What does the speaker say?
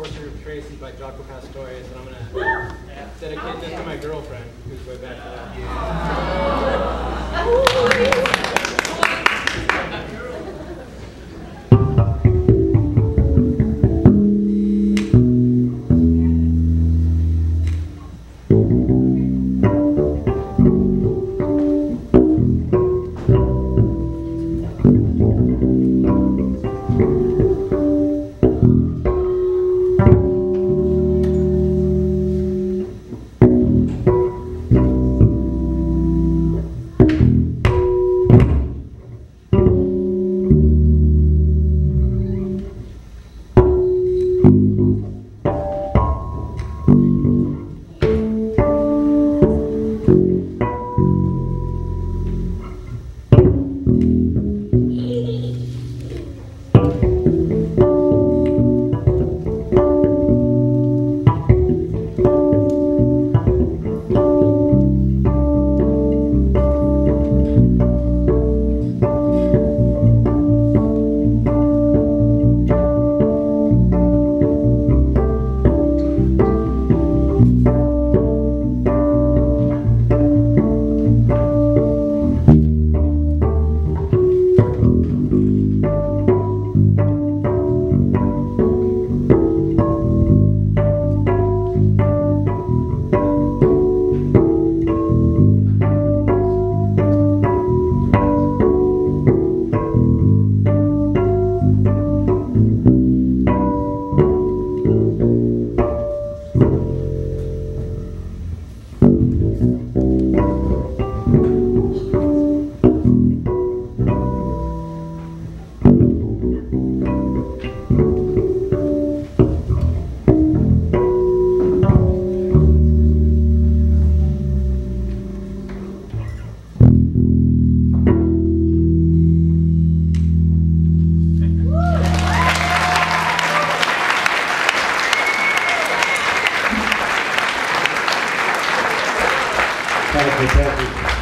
Portrait of Tracy by Jaco Pastorius, and I'm gonna dedicate this to my girlfriend, who's way back there. Thank you, you. Thank you.